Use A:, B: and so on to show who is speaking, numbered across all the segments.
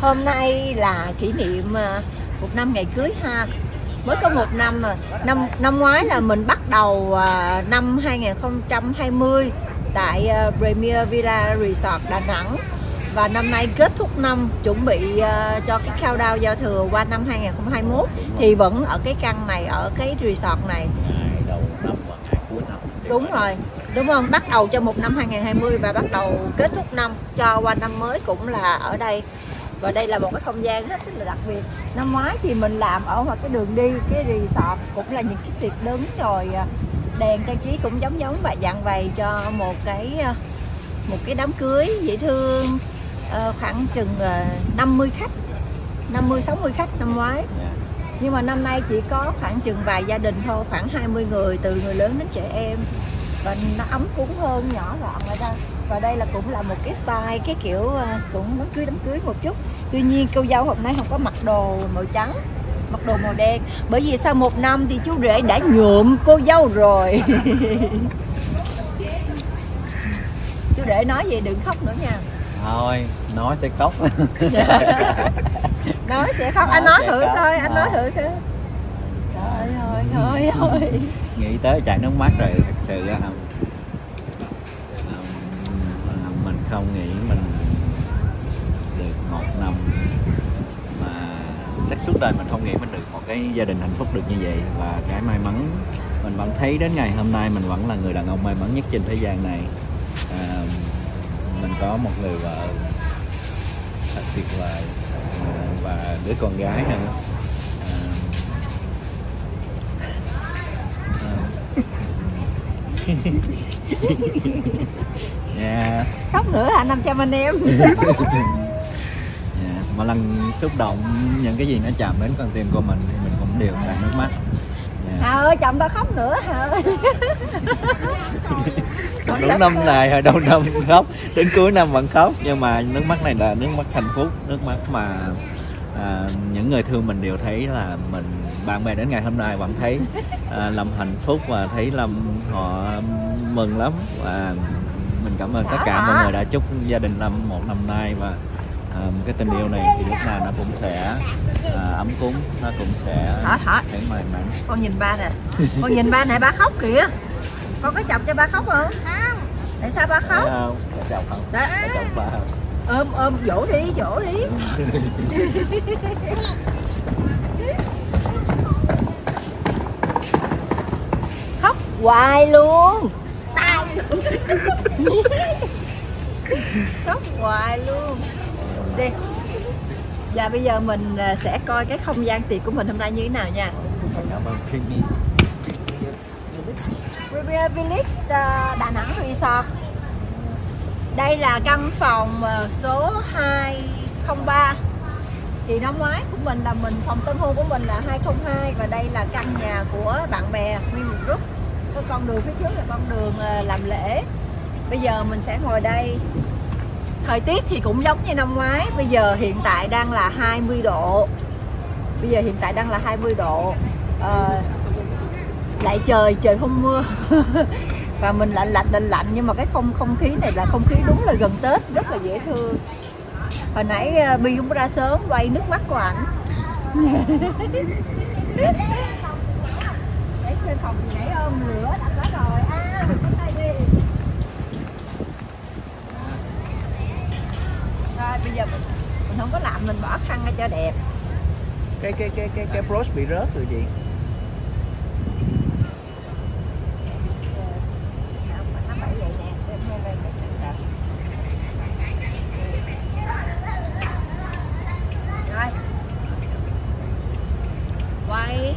A: Hôm nay là kỷ niệm à, một năm ngày cưới ha. Mới có một năm mà Năm năm ngoái là mình bắt đầu à, năm 2020 Tại à, Premier Villa Resort Đà Nẵng. Và năm nay kết thúc năm chuẩn bị à, cho cái countdown giao thừa qua năm 2021 Thì vẫn ở cái căn này, ở cái resort này.
B: Ngày đầu năm và ngày cuối năm.
A: Đúng rồi, đúng không? Bắt đầu cho một năm 2020 và bắt đầu kết thúc năm cho qua năm mới cũng là ở đây. Và đây là một cái không gian rất là đặc biệt. Năm ngoái thì mình làm ở ngoài cái đường đi, cái resort cũng là những cái tiệc đứng rồi đèn trang trí cũng giống giống và dạng vầy cho một cái ờ, một cái đám cưới dễ thương ờ, khoảng chừng ờ, 50 khách 50 60 khách năm ngoái nhưng mà năm nay chỉ có khoảng chừng vài gia đình thôi khoảng 20 người từ người lớn đến trẻ em và nó ấm cúng hơn nhỏ gọn ở đây và đây là cũng là một cái style cái kiểu à, cũng đám cưới đám cưới một chút. Tuy nhiên cô dâu hôm nay không có mặc đồ màu trắng mặc đồ màu đen. Bởi vì sau một năm thì chú rể đã nhuộm cô dâu rồi. Chú rể nói gì đừng khóc nữa nha.
B: Thôi, nói sẽ khóc.
A: nói sẽ khóc. Anh
B: Nói
A: thử coi anh nói
B: Ờ.
A: thử coi. Trời ơi trời ơi.
B: Nghĩ tới chảy nước mắt rồi sự á, không mình không nghĩ mình được một năm mà xác suốt đời mình không nghĩ mình được một cái gia đình hạnh phúc được như vậy. Và cái may mắn mình vẫn thấy đến ngày hôm nay mình vẫn là người đàn ông may mắn nhất trên thế gian này. À, mình có một người vợ thật tuyệt vời à, và đứa con gái nữa. Dạ,
A: khóc nữa hả? 500 anh em.
B: Dạ. Mỗi lần xúc động những cái gì nó chạm đến con tim của mình thì mình cũng đều tràn nước mắt. Dạ.
A: Hà ơi chồng tao khóc nữa ơi
B: Đúng năm này hồi đầu năm khóc, đến cuối năm vẫn khóc nhưng mà nước mắt này là nước mắt hạnh phúc, nước mắt mà à, những người thương mình đều thấy là mình bạn bè đến ngày hôm nay vẫn thấy à, Lâm hạnh phúc và thấy Lâm họ mừng lắm và mình cảm ơn tất cả mọi người đã chúc gia đình Lâm một năm nay và à, cái tình yêu này thì lúc nào nó cũng sẽ à, ấm cúng, nó cũng sẽ
A: Thở thở
B: thấy may mắn.
A: Con nhìn ba nè Con nhìn ba này ba khóc kìa Con có chọc cho ba khóc không? Không Tại sao ba khóc?
B: không? Có chồng không?
A: Đó.
B: Có chồng ba không?
A: Ôm ôm dỗ đi dỗ đi. Khóc hoài luôn. Khóc hoài luôn. Đi. Và bây giờ mình à, sẽ coi cái không gian tiệc của mình hôm nay như thế nào nha.
B: Cảm ơn Creamy.
A: Riviera Village à, Đà Nẵng Resort đây là căn phòng ờ, số 203 Thì năm ngoái của mình là mình phòng tân hôn của mình là 202 Và đây là căn nhà của bạn bè nguyên một group. Cái con đường phía trước là con đường ờ, làm lễ. Bây giờ mình sẽ ngồi đây. Thời tiết thì cũng giống như năm ngoái Bây giờ hiện tại đang là 20 độ. Bây giờ hiện tại đang là 20 độ. À, lại trời trời không mưa. và mình lạnh lạnh lạnh lạnh nhưng mà cái không không khí này là không khí đúng là gần tết rất là dễ thương. Hồi nãy ờ, bi cũng ra sớm quay nước mắt của ảnh. Trên phòng nãy ôm lửa đặt đó rồi. À đi. Rồi bây giờ mình, mình không có làm mình bỏ khăn ra cho đẹp.
B: Cái cái cái cái cái brush bị rớt rồi chị
A: nó phải vậy nè đem theo đây cái chân rồi quay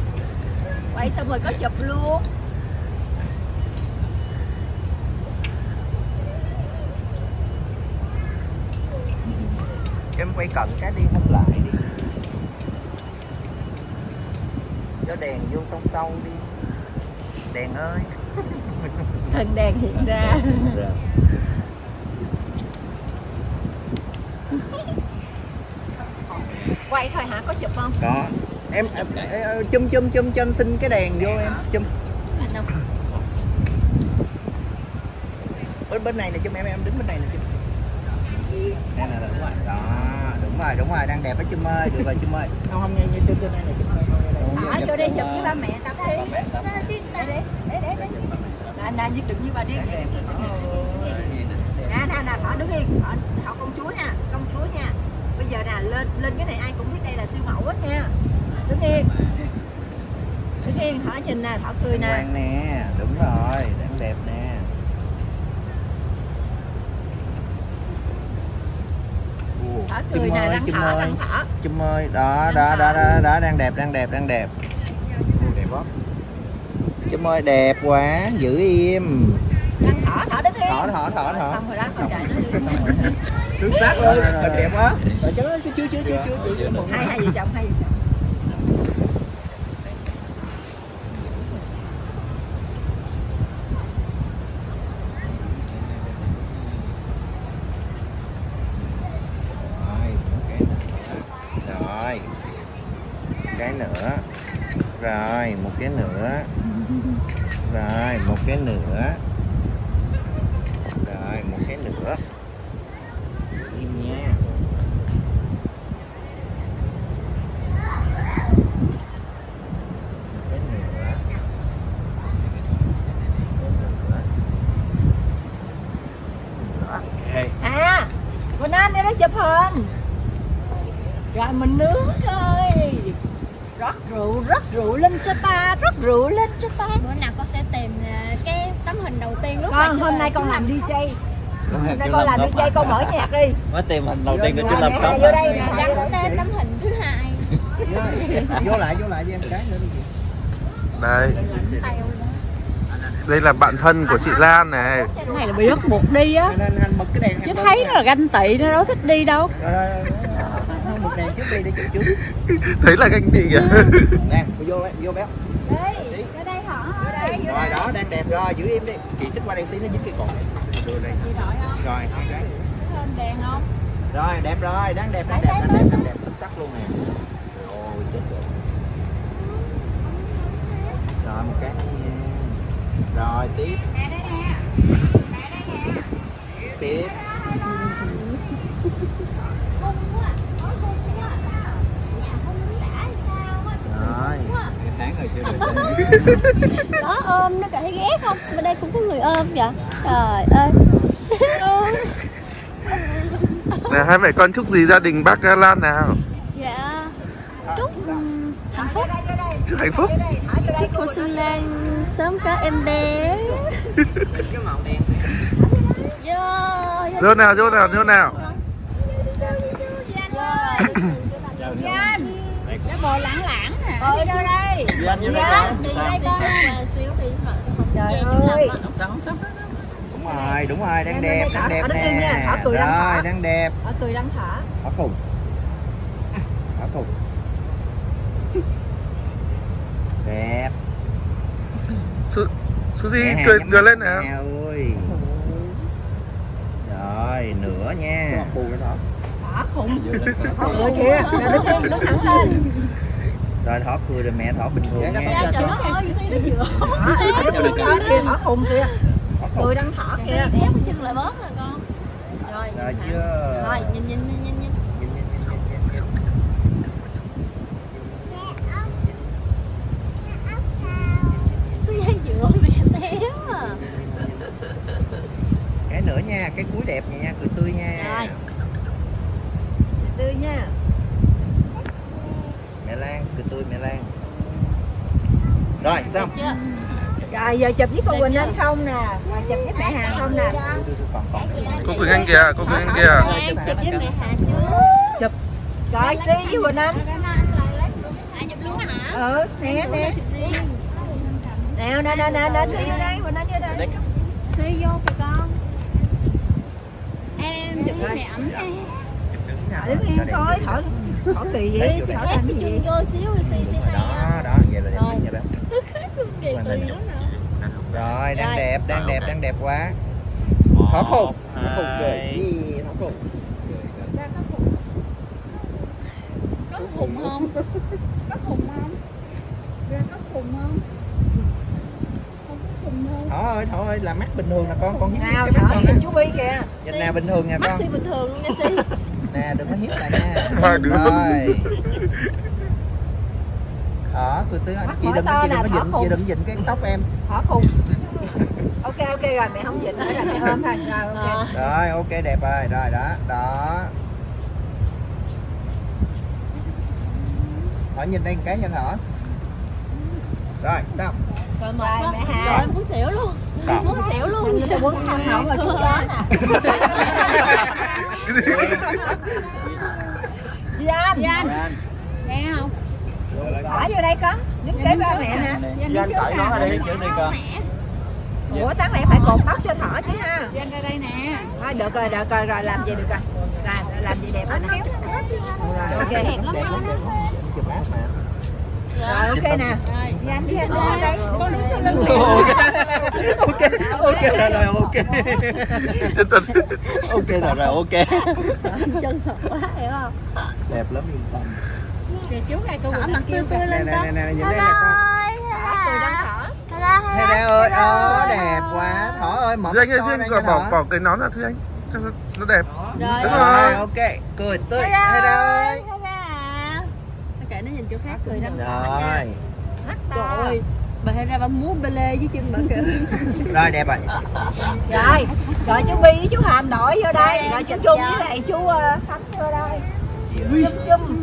A: quay xong rồi có chụp luôn.
C: Em quay cận cái đi không lại đi. Cho đèn vô sâu sâu đi. Đèn ơi.
A: Thần đèn hiện ra. Quay thôi hả? Có chụp không?
C: Có em, em, em chum chum chum cho anh xin cái đèn vô em chum
A: Anh
C: bên bên này nè chum em em đứng bên này nè chum đây là đúng rồi đó đúng rồi đúng rồi đang đẹp á chum ơi được rồi chum ơi không không nghe như chum chum này này chum ơi
A: chỗ đây chụp với ba mẹ tao đi. Để để để để. Nè nè như đừng như bà đi. Nè nè nè thỏ đứng yên. Thỏ, thỏ công chúa nha, công chúa nha. Bây giờ nè lên lên cái này ai cũng biết đây là siêu mẫu hết nha. Đứng yên. Đứng yên thỏ nhìn nè, thỏ cười nè.
C: Nè đúng rồi đang đẹp nè
A: Thỏ
C: chum
A: cười nè,
C: ơi, chum
A: thỏ,
C: ơi
A: răng thỏ.
C: chum ơi đó đó đó đó đó đang đẹp đang đẹp đang đẹp đẹp quá chum ơi đẹp quá giữ im
A: Răng thỏ, thỏ đứng yên.
C: thỏ thỏ thỏ thỏ
A: Xong rồi đó, con chạy nó đi.
C: xuất sắc luôn đẹp quá rồi chứ chưa chưa chưa chưa chưa
B: Chưa nữa.
A: Hai hai vợ chồng, hai vợ chồng.
C: rồi một cái nữa rồi một cái nữa rồi một cái nữa rồi một cái nữa im nha một cái nữa
B: Hey.
A: À, Quỳnh Anh đi đó chụp hình Rồi mình nướng coi Rót rượu, lên cho ta, rót rượu lên cho ta.
D: Bữa nào con sẽ tìm à, cái tấm hình đầu tiên lúc
A: Con, hôm nay con làm DJ.
B: Hôm
A: nay con làm DJ, con mở nhạc đi.
B: Mới tìm hình đầu tiên của chú Lâm khóc.
A: vô đây.
D: Dạ, gắn tên tấm hình thứ hai.
C: Vô lại vô lại với em cái nữa
E: Đây, đây là bạn thân của chị Lan này.
F: Cái này là bị bắt buộc đi á.
C: Nên anh bật cái đèn
F: chứ thấy nó là ganh tị nó đâu thích đi đâu
C: rồi rồi không bật đèn trước đi để chụp trước
E: Thấy là ganh tị kìa.
C: nè vô vô béo.
D: Đây ra đây hả?
C: Rồi đó đang đẹp rồi giữ im đi. Chị xích qua đây tí nó dính cái cột đưa đây
D: chị đội không?
C: Rồi. Cái
D: hơn đèn không?
C: Rồi đẹp rồi đang đẹp đang đẹp đang đẹp đang đẹp xuất sắc luôn nè. Ôi chết rồi. Rồi một cái. Rồi tiếp.
D: Nè đây nè.
C: Tiếp rồi chưa
F: nó ôm nó cảm thấy ghét không bên đây cũng có người ôm kìa trời ơi
E: Nè, hai mẹ con chúc gì gia đình bác Lan nào?
F: dạ chúc hạnh phúc
E: Chúc hạnh phúc.
F: chúc cô Xuân Lan sớm có em bé
C: cái màu đen
F: vô
E: Vô nào, vô nào, vô nào.
D: Nó bò lãng lãng
A: Ờ, ơi đây?
B: Đi anh đây con.
F: Đi đây con. Xíu đi.
A: Trời ơi.
C: Đúng rồi đúng rồi đang đẹp
A: đang
C: đẹp nè. Rồi đang đẹp.
A: Ở cười đang thả.
C: Ở cùng ở cùng đẹp.
E: Su Suzy cười cười lên
C: nè. ơi. Rồi nữa nha
A: đó khủng. Ở kìa đứng thẳng lên
C: rồi thỏ cười rồi mẹ thỏ bình thường dạ, dạ nha.
F: Dạ, trời ơi
A: thỏ cười đang thỏ
F: kia đéo chân lại bớt rồi con. Rồi
C: rồi chứ
F: rồi nhìn nhìn nhìn nhìn nhìn. À.
C: Cái nữa nha cái cuối đẹp này nha cười tươi nha.
F: Rồi.
A: tươi nha
C: mẹ Lan cười tươi mẹ Lan. Rồi xong
A: Rồi giờ chụp với cô Quỳnh Anh không nè. Rồi chụp với mẹ Hà không nè.
E: Cô Quỳnh Anh kìa, cô Quỳnh Anh kìa.
F: Chụp với mẹ Hà chưa?
A: Rồi xí với Quỳnh Anh.
F: Chụp luôn hả?
A: Ừ nè nè. Nè nè nè nè nè xí vô đây Quỳnh Anh vô đây.
F: Xí vô kìa con. Em chụp với mẹ nè
A: Thỏ đứng yên coi Thỏ Thỏ kỳ vậy Thỏ làm cái gì?
F: Vô xíu đi xí hay
C: đó đó vậy là đẹp
F: Rồi.
C: vậy đó rồi đang đẹp đang đẹp đang đẹp quá. Thỏ khùng thỏ khùng cười Gì, thỏ khùng
D: có khùng không? Có khùng không? Ra có khùng không? Không
F: thường
C: Thỏ ơi, Thỏ ơi, là mắt bình thường nè con, con hiếp
A: nào
C: cái mắt
A: thỏ
C: con
A: nhìn chú Bi kìa.
C: Nhìn nè bình thường nè
F: mắt
C: con.
F: si bình thường luôn nha si
C: Nè, đừng có hiếp lại nha.
E: Đứa.
C: Rồi. Thỏ, từ từ,
A: Mắt
C: chị đừng, chị đừng có dịnh, chị đừng dịnh cái tóc em.
A: Thỏ khùng ok ok rồi mẹ không dịch nữa rồi mẹ ôm thôi. Rồi ok.
F: Ờ.
C: Rồi, ok, đẹp rồi, rồi đó, đó. Thỏ nhìn đây một cái nha Thỏ Rồi, xong
F: rồi
A: Rồi, mẹ
F: rồi
A: Hà.
F: em muốn xỉu luôn. Muốn xỉu luôn.
A: Muốn thằng hậu rồi chú chó nè Di Anh
D: Di Anh nghe không?
A: Bỏ vô đây con đứng kế ba mẹ nè.
D: Di Anh cởi nó ra đi
B: trước đi con
A: ủa tháng này phải cột tóc cho thỏ chứ ha.
D: Di Anh ra đây nè.
A: Thôi được rồi được rồi rồi làm gì được rồi. Rồi làm gì đẹp hết nè. Rồi ok.
C: Đẹp lắm, Chụp áp mà
A: rồi ok nè.
D: Rồi.
A: Anh Anh ở đây.
D: Con đứng sau lưng
B: ok ok rồi rồi ok
E: Chân thật
B: ok rồi rồi ok
F: chân thật quá hiểu không
C: Đẹp lắm, yên tâm
D: chú này đang
F: mặt tươi tươi lên
C: nè,
F: con
C: nè, nè, nhìn đây nè con đây ơi, ơ đẹp quá Thỏ ơi, mở
E: Duy Anh ơi, bỏ,
C: Thỏ.
E: bỏ cái nón ra Duy Anh Cho nó, đẹp
F: rồi
E: Đúng
F: rồi
C: ok cười tươi thế đây
F: kệ nó nhìn chỗ khác cười đó
C: rồi
F: trời ơi bà hay ra bà múa bê lê với chân bà kìa.
C: Rồi đẹp rồi.
A: Rồi rồi chú Bi với chú Hàm đổi vô đây. Rồi chú Trung với lại chú Khánh vô đây. Chum chum.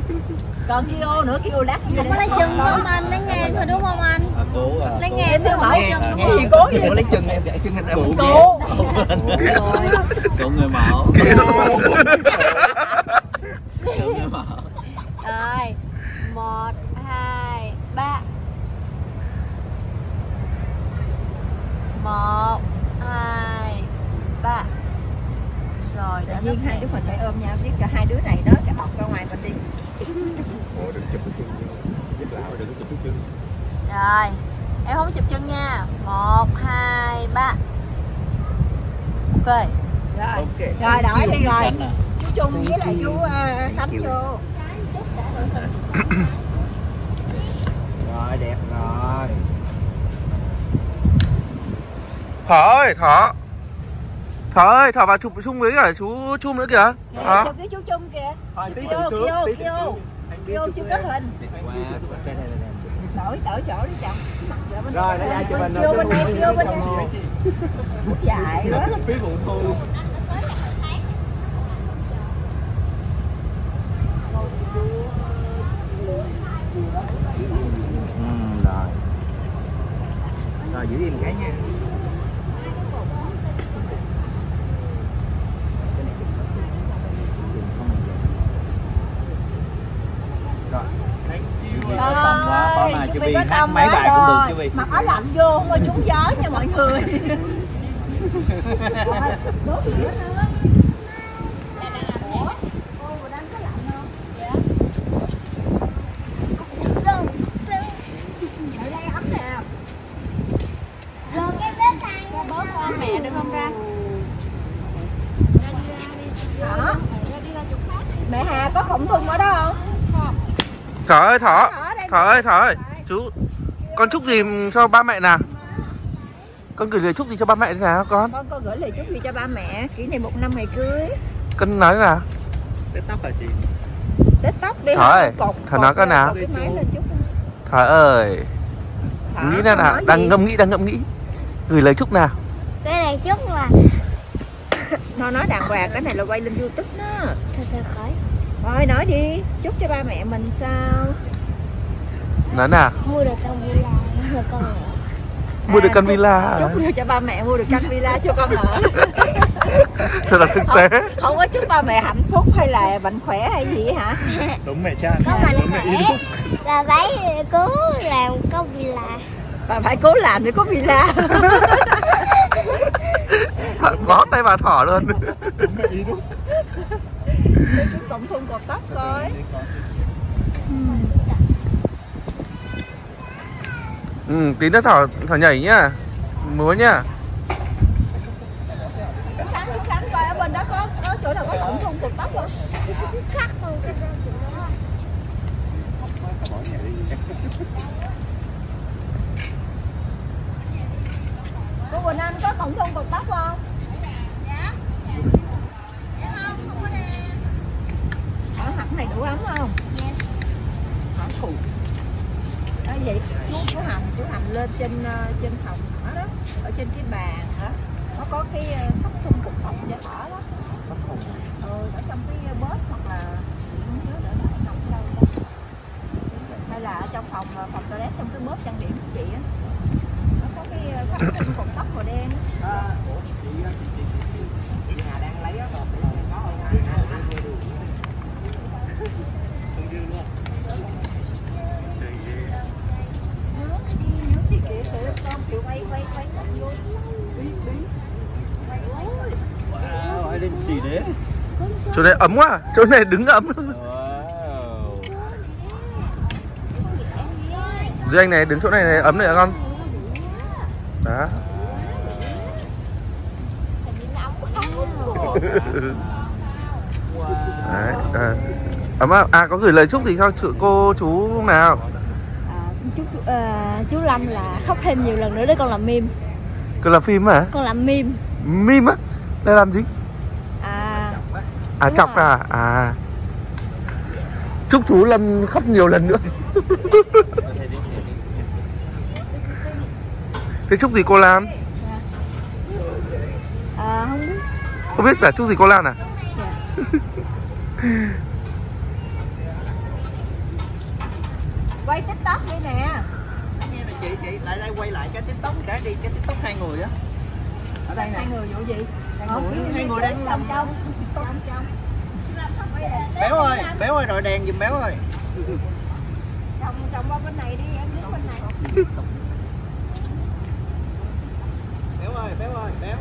A: Còn kêu nữa kêu lát
F: không có lấy chân đúng không anh? Lấy ngang thôi đúng không anh?
B: À, à,
F: lấy ngang thôi
A: mở chân
F: đúng
A: cái gì?
F: Không
A: cố
C: có lấy chân em để chân anh. Em
A: cố
B: cố người mẫu cố người mẫu
F: rồi một hai ba một hai ba đã
A: nhiên hai đứa mình phải ôm nhau biết cả hai đứa này đó cái bọc ra ngoài mình đi.
F: Rồi em không chụp chân nha. Một hai ba. Ok.
A: Rồi.
C: Ok.
A: Rồi đổi đi rồi.
B: à.
A: chú Trung với lại chú ờ, Khánh vô.
C: Rồi đẹp rồi.
E: Thỏ ơi, Thỏ Thỏ ơi, Thỏ vào chụp chung với cả chú Chung nữa kìa.
A: Nè,
E: Thỏ
A: chụp với chú Trung kìa.
C: Thôi tí
A: Kêu, kêu, kêu. Kêu chưa kết hình. Đổi đổi chỗ đi chồng Rồi bên
C: rồi
A: đây,
C: nó ra cho mình
A: vô bên đây vô bên đây Bút dài quá.
C: phí vụ thu ừ, rồi rồi giữ im cái nha rồi
B: có tâm quá tối nay
A: chú
B: chú
A: Bi
B: Bi
A: có
B: hát
A: tâm
B: mấy
A: quá
B: bài cũng được
A: rồi. lạnh vô không ơi trúng gió nha mọi người Đốt nữa. Mẹ được không ra? Đó. Mẹ Hà có khổng thùng ở đó không?
E: Thỏ ơi, Thỏ
A: Thỏ đây.
E: Thỏ ơi, Thỏ ơi Con chúc gì cho ba mẹ nào? Con gửi lời chúc gì cho ba mẹ thế nào con?
A: Con có gửi lời chúc gì cho ba mẹ? Kỷ niệm một năm ngày cưới.
E: Con nói thế nào?
C: Tết tóc hả chị?
A: Tết tóc đi.
E: Thỏ ơi,
A: cột,
E: Thỏ nói con nào.
A: cột.
E: Thỏ ơi.
A: Thỏ,
E: Nghĩ
A: con
E: ra nào Đang ngẫm nghĩ, đang ngẫm nghĩ. Gửi lời chúc nào?
G: Cái này chúc là
A: Nó nói đàng hoàng cái này là quay lên youtube đó.
G: thật thật khỏi.
A: Thôi nói đi, chúc cho ba mẹ mình sao?
E: Nói nào
G: mua được con villa. Mua con nữa
E: Mua được
A: À,
E: căn villa
A: Chúc cho ba mẹ mua được căn villa cho con ở.
E: Thật là thực tế.
A: Không có chúc ba mẹ hạnh phúc hay là mạnh khỏe hay gì hả?
C: đúng mẹ cha.
G: Có mạnh khỏe và phải cố làm con villa.
A: Bà phải cố làm để có villa.
E: Bó tay vào thỏ luôn.
A: Chúc cộng thun cột tóc coi.
E: Ừ, tí nữa thảo thảo nhảy nhá. Múa nhá
A: Sáng sáng coi ở bên đó có có chỗ nào có cộng thun cột tóc không?
G: khác con cái đó
A: cô Quỳnh Anh có tổn thương cột tóc không ở hẳn này đủ ấm không hả cụ đó vậy chú chú hành chú hành lên trên ờ, trên phòng ở đó ở trên cái bàn đó nó có cái ờ, sắp thun cục phòng cho thở đó ừ, ở trong cái bớt hoặc là không nhớ đỡ đỡ nằm ở đâu đó. hay là ở trong phòng ờ, phòng toilet trong cái bớt trang điểm của chị á nó có cái ờ, sắp thun cục tóc màu đen á. Nhớ đi, nhớ đi kìa, kìa, con chịu quay quay quay quay vô Bí, bí. Quay, quay, quay.
B: Wow, I didn't see this.
E: Chỗ này ấm quá? Chỗ này đứng ấm
B: Wow.
E: Duy anh này đứng chỗ này này ấm này con Đó Đấy, à. Ấm à, à có gửi lời chúc gì cho chú, cô chú lúc nào
F: à, chú à, chú Lâm là khóc thêm nhiều lần nữa để con làm meme
E: Cứ làm phim hả?
F: con làm meme
E: Meme á? Đây làm gì?
F: À Đúng
E: chọc
F: rồi.
E: à? À. Chúc chú Lâm khóc nhiều lần nữa. Thế chúc gì cô Lan?
F: à không biết.
E: Không biết là chúc gì cô Lan à?
A: quay tiktok đi nè.
C: Chị chị lại đây quay lại cái tiktok cái đi cái tiktok hai người á. Ở đây nè.
A: Hai người vụ gì?
C: Hai người hai người đang làm
A: trong
C: béo ơi béo ơi đội đèn giùm béo ơi.
A: Trong trong qua bên này đi em đứng bên này
C: béo ơi béo ơi béo.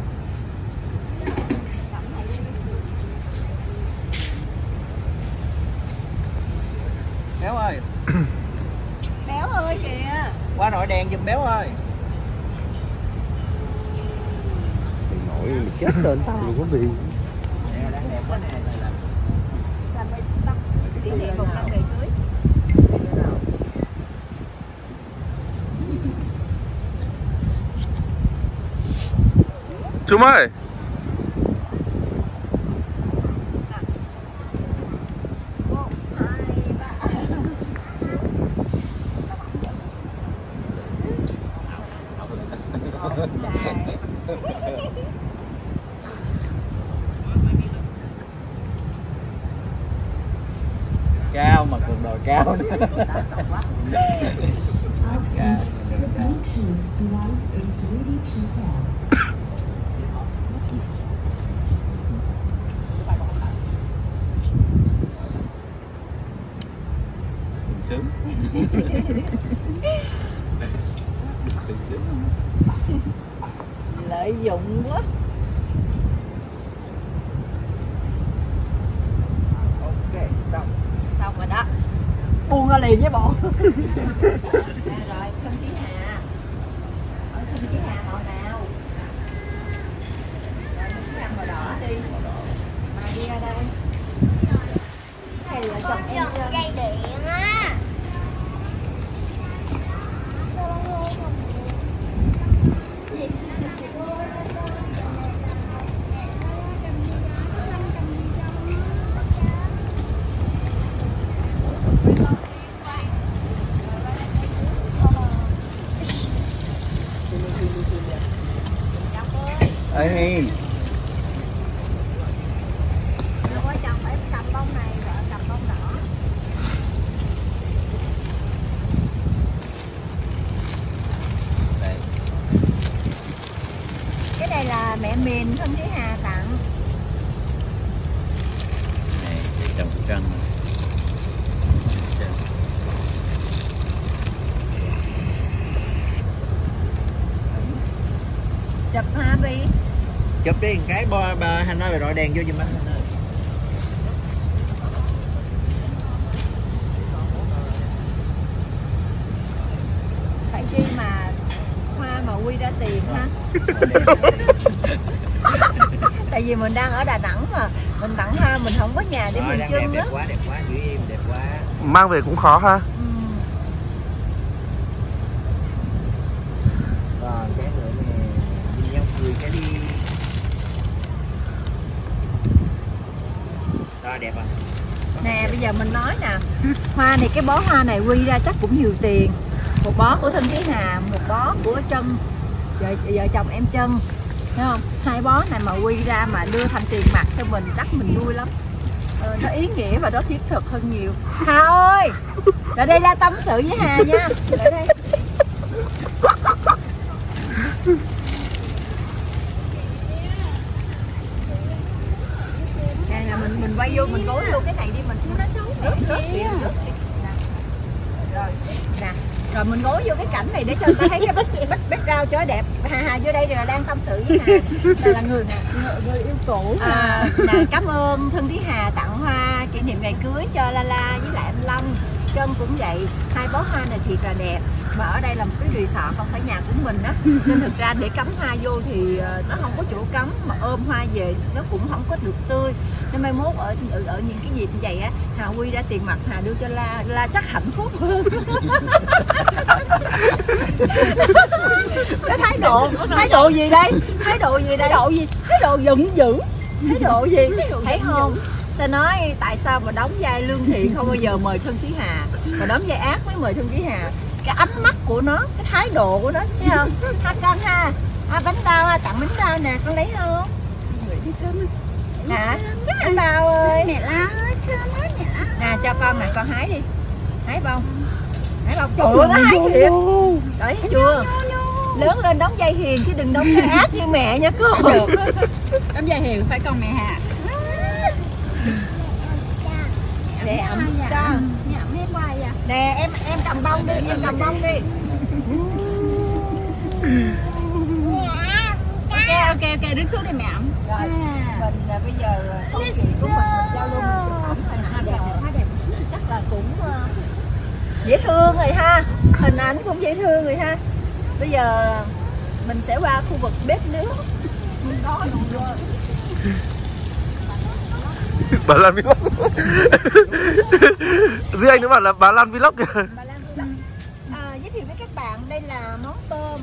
C: Béo ơi.
A: Béo ơi kìa.
C: Qua đội đèn giùm béo ơi.
H: Nổi chết tên tao luôn có gì
C: nè
A: kỷ niệm một năm ngày cưới
E: Chú ơi
A: một hai ba
C: cao mà cường đồi cao nữa Dạ.
I: Bluetooth device is ready to pair.
B: Sướng sướng. Được sướng sướng.
A: lợi dụng quá
C: ok xong
A: xong rồi đó buông ra liền với bọn rồi không chí hà ở không chí hà màu nào rồi không chí hà màu đỏ đi mà đi ra đây hay là chồng em chưa
G: dây điện á
C: ê
A: đâu có chồng phải cầm bông này vợ cầm bông đỏ
B: Đây.
A: cái này là mẹ miền không chí hà tặng.
B: Này, để trong trăng.
A: chụp ha bi.
C: Chụp đi một cái bo ba hành ơi đội đèn vô giùm anh.
A: Phải chi mà hoa mà quy ra tiền ha vì mình đang ở đà nẵng mà. Mình tặng hoa mình không có nhà để mình
C: đẹp
A: trưng
C: đẹp
A: á
C: quá đẹp quá giữ im đẹp quá.
E: Mang về cũng khó ha.
A: Ừ.
C: còn cái nữa nè người cái đi. Rồi đẹp rồi.
A: Nè bây giờ mình nói nè. Hoa này cái bó hoa này quy ra chắc cũng nhiều tiền. Một bó của Thân Thúy Hà một bó của Trân. Vợ, vợ chồng em Trân thấy không? Hai bó này mà quy ra mà đưa thành tiền mặt cho mình chắc mình vui lắm. Ờ, nó ý nghĩa và nó thiết thực hơn nhiều. Hà ơi! Lại đây ra tâm sự với Hà nha. Lại đây nè nè mình mình quay vô mình gối vô cái này đi mình nó xấu rớt rớt đi rớt đi nè rồi nè rồi mình gối vô cái cảnh này để cho người ta thấy cái bích bích bích rau chói đẹp. Hà hà vô đây rồi đang tâm sự với hà. Đây là người nè người, người yêu cũ. À, nè cảm ơn thân thúy hà tặng hoa kỷ niệm ngày cưới cho la la với lại anh long. Trân cũng vậy hai bó hoa này thiệt là đẹp mà ở đây là một cái resort không phải nhà của mình á. Nên thực ra để cắm hoa vô thì ờ, nó không có chỗ cắm mà ôm hoa về nó cũng không có được tươi. Nên mai mốt ở ở, ở những cái dịp như vậy á hà quy ra tiền mặt hà đưa cho la la chắc hạnh phúc hơn. Cái thái độ thái độ gì đây? Thái độ gì đây? Thái độ gì? Thái độ giận dữ. Thái độ gì? Thấy không? ta nói tại sao mà đóng vai lương thiện không bao giờ mời thân thúy hà? Mà đóng vai ác mới mời thân thúy hà cái ánh mắt của nó cái thái độ của nó thấy không? Ha con ha. À, bánh bao ha tặng bánh bao nè con lấy không? Hả? Bánh bao ơi.
G: Mẹ la
A: nè cho con nè con hái đi. Hái bông. Hái bông. Trời ơi nó hái thiệt. đấy chưa? lớn lên đóng dây hiền chứ đừng đóng dây ác như mẹ nha cô.
D: Đám gia hiền phải con mẹ Hà
A: để ẩm cho
G: Dạ mẹ hoài à
A: nè em em cầm bông đi em cầm bông đi.
D: Ok ok ok đứng xuống đi mẹ ẩm
A: rồi mình là bây giờ câu chuyện của mình giao lưu mình chụp ảnh thành đẹp hoa đẹp chắc là cũng ờ, dễ thương rồi ha. Hình ảnh cũng dễ thương rồi ha. Bây giờ mình sẽ qua khu vực bếp nướng. Có đủ rồi
E: bà Lan Vlog. Duy Anh nó bảo là bà Lan Vlog. Kìa
A: Bà Lan Vlog. à, giới thiệu với các bạn đây là món tôm.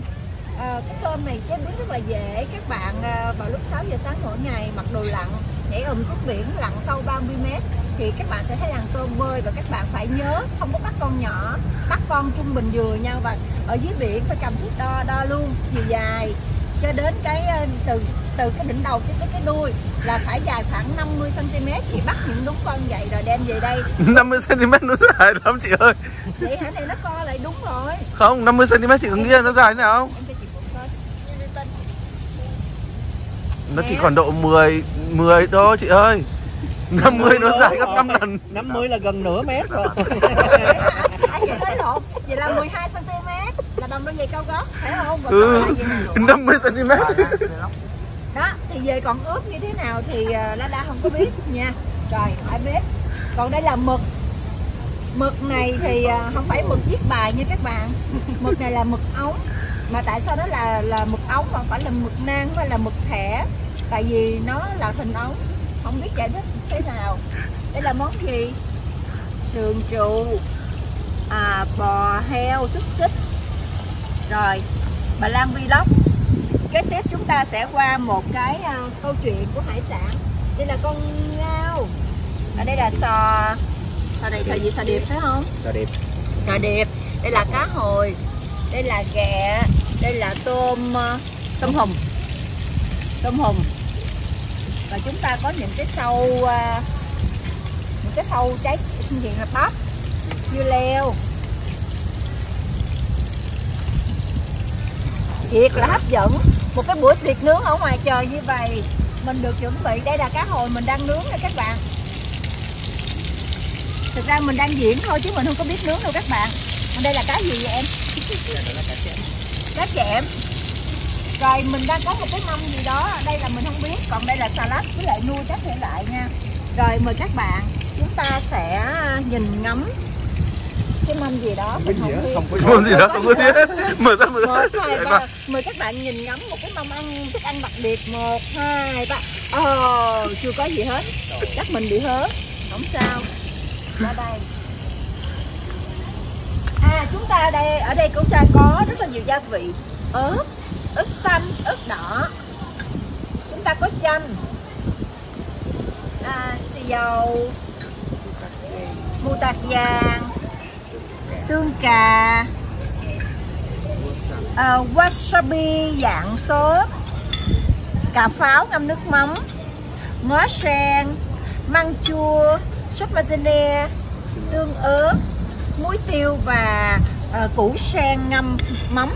A: À, cái tôm này chế biến rất là dễ. Các bạn à, vào lúc 6 giờ sáng mỗi ngày mặc đồ lặn nhảy ầm xuống biển lặn sâu 30 mét thì các bạn sẽ thấy đàn tôm bơi và các bạn phải nhớ không có bắt con nhỏ bắt con trung bình vừa nhau và ở dưới biển phải cầm thước đo đo luôn chiều dài cho đến cái à, từ từ cái đỉnh đầu tới cái cái đuôi là phải dài khoảng 50 cm thì bắt những đúng con vậy rồi đem về đây.
E: 50cm nó dài lắm chị ơi.
A: Vậy hả? Này nó co lại đúng rồi.
E: Không, 50cm chị có nghĩ là nó dài thế nào không?
A: chị
E: Nó chỉ còn độ 10 10 thôi chị ơi. 50 nó dài gấp 5 lần.
C: 50 là gần nửa mét rồi.
A: À, vậy nói lộn. Vậy là 12 cm là đồng đôi giày cao gót phải không?
E: Ừ.
A: còn lại gì nè?
E: 50cm
A: đó thì về còn ướp như thế nào thì à, la la không có biết nha. Rồi phải biết. Còn đây là mực. Mực này thì à, không phải mực viết bài như các bạn. Mực này là mực ống. Mà tại sao đó là là mực ống mà phải là mực nang phải là mực thẻ? Tại vì nó là hình ống. Không biết giải thích thế nào. Đây là món gì? Sườn trụ. À, bò heo xúc xích. Rồi bà Lan Vlog kế tiếp chúng ta sẽ qua một cái à, câu chuyện của hải sản. Đây là con ngao. Ở đây là sò. Sò này là gì? Sò điệp phải không?
C: Rồi đẹp
A: sò điệp. Đây là cá hồi. Đây là ghẹ. Đây là tôm ờ, tôm hùm. Tôm hùm. Và chúng ta có những cái sâu ờ, những cái sâu trái gì là bắp dưa leo. Thiệt là hấp dẫn một cái buổi tiệc nướng ở ngoài trời như vậy. Mình được chuẩn bị đây là cá hồi mình đang nướng nè các bạn. Thực ra mình đang diễn thôi chứ mình không có biết nướng đâu các bạn. Còn đây là cá gì vậy em? Cá chẽm rồi mình đang có một cái mâm gì đó, đây là mình không biết. Còn đây là salad với lại nuôi các thể loại nha. Rồi mời các bạn, chúng ta sẽ nhìn ngắm cái mâm gì đó mình không biết.
C: không có
E: gì đó, không có gì hết. Mở ra, mở ra.
A: Mời các bạn nhìn ngắm một cái mâm ăn thức ăn đặc biệt. Một hai ba. Ờ chưa có gì hết. Chắc mình bị hớ. Không sao. Ở đây à chúng ta đây ở đây cũng cha có rất là nhiều gia vị. Ớt ớt xanh ớt đỏ. Chanh. À, xì dầu. Mù tạt vàng tương cà. Uh, wasabi dạng sốt cà pháo ngâm nước mắm. Ngó sen. Măng chua. Sốt mazene tương ớt muối tiêu và uh, củ sen ngâm mắm.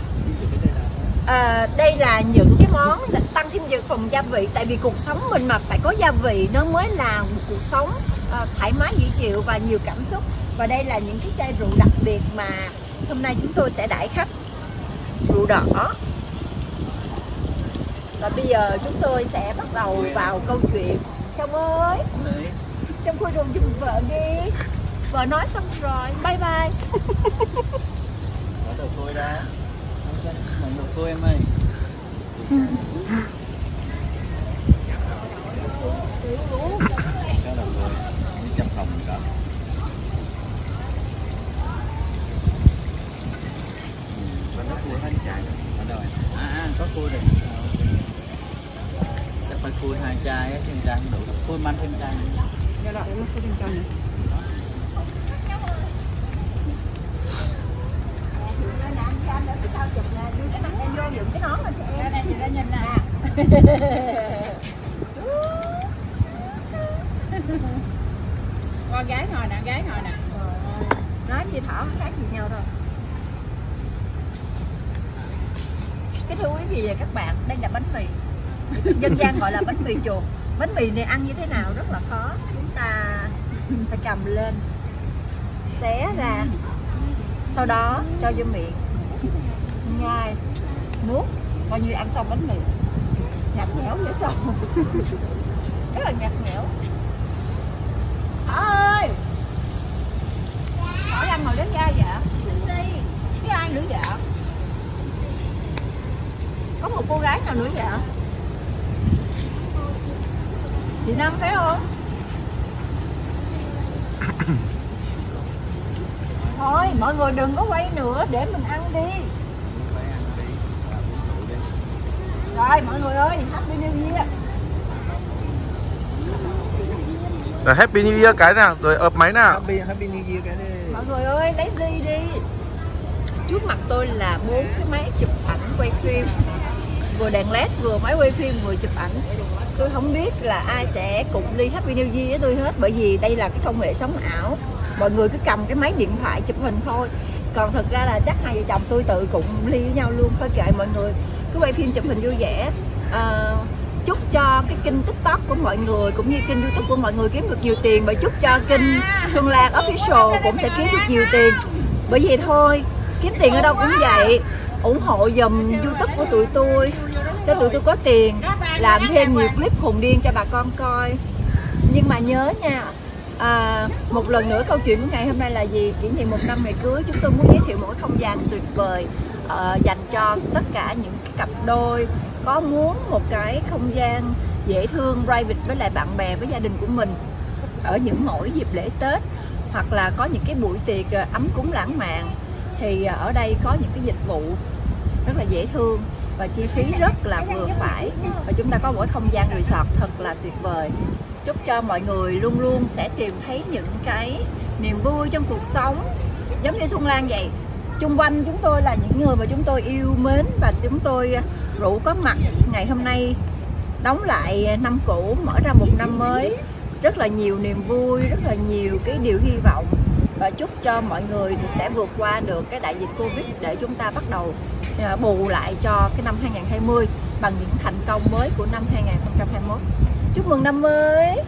A: À, đây là những cái món là tăng thêm dự phần gia vị. Tại vì cuộc sống mình mà phải có gia vị nó mới là một cuộc sống à, thoải mái dễ chịu và nhiều cảm xúc và đây là những cái chai rượu đặc biệt mà hôm nay chúng tôi sẽ đãi khách. Rượu đỏ. Và bây giờ chúng tôi sẽ bắt đầu vào câu chuyện. Chồng ơi, trong khu đường giùm vợ đi. Vợ nói xong rồi. Bye bye.
B: Mở đầu tôi đã Mở đầu tôi em ơi Có đồ tôi Mấy trăm phòng có Và nó cua hết chai rồi Ở đâu em? À, à có cua rồi Chắc phải cua hai chai á, thêm chai không đủ. Cua manh thêm chai nữa.
D: con gái ngồi nè gái ngồi nè.
A: Nói chị thỏ không khác gì nhau đâu cái thưa quý vị và các bạn, đây là bánh mì. Dân gian gọi là bánh mì chuột. Bánh mì này ăn như thế nào rất là khó. Chúng ta phải cầm lên, xé ra. Sau đó cho vô miệng. Nhai, nuốt. Coi như ăn xong bánh mì. Nhạt nhẽo dễ sao? Rất là nhạt nhẽo. Ơi hỏi anh ngồi đến ra vậy? Cái ai nữa vậy? Một cô gái nào nữa dạ chị Năm phải không? Thôi mọi người đừng có quay nữa để mình ăn đi. Rồi mọi người ơi happy new year.
E: Rồi Happy New Year cái nào? Rồi ập máy nào?
C: Happy, happy New Year cái đi.
A: Mọi người ơi lấy ly đi. Trước mặt tôi là bốn cái máy chụp ảnh quay phim vừa đèn led vừa máy quay phim vừa chụp ảnh. Tôi không biết là ai sẽ cùng ly happy new year với tôi hết bởi vì đây là cái công nghệ sống ảo. Mọi người cứ cầm cái máy điện thoại chụp hình thôi. Còn thực ra là chắc hai vợ chồng tôi tự cùng ly với nhau luôn thôi kệ mọi người. Cứ quay phim chụp hình vui vẻ. À, chúc cho cái kênh tiktok của mọi người cũng như kênh youtube của mọi người kiếm được nhiều tiền và chúc cho kênh xuân lan official cũng sẽ kiếm được nhiều tiền. Bởi vì thôi kiếm tiền ở đâu cũng vậy. Ủng hộ dùm youtube của tụi tôi cho tụi tôi có tiền làm thêm nhiều clip hùng điên cho bà con coi. Nhưng mà nhớ nha à, một lần nữa câu chuyện của ngày hôm nay là gì? Kỷ niệm một năm ngày cưới chúng tôi muốn giới thiệu một cái không gian tuyệt vời uh, dành cho tất cả những cái cặp đôi có muốn một cái không gian dễ thương private với lại bạn bè với gia đình của mình. Ở những mỗi dịp lễ Tết hoặc là có những cái buổi tiệc ờ, ấm cúng lãng mạn thì ờ, ở đây có những cái dịch vụ rất là dễ thương và chi phí rất là vừa phải. Và chúng ta có một không gian resort thật là tuyệt vời. Chúc cho mọi người luôn luôn sẽ tìm thấy những cái niềm vui trong cuộc sống. Giống như Xuân Lan vậy, chung quanh chúng tôi là những người mà chúng tôi yêu mến và chúng tôi rủ có mặt ngày hôm nay đóng lại năm cũ, mở ra một năm mới. Rất là nhiều niềm vui, rất là nhiều cái điều hy vọng. Và chúc cho mọi người thì sẽ vượt qua được cái đại dịch Covid để chúng ta bắt đầu À, bù lại cho cái năm 2020 bằng những thành công mới của năm 2021 chúc mừng năm mới!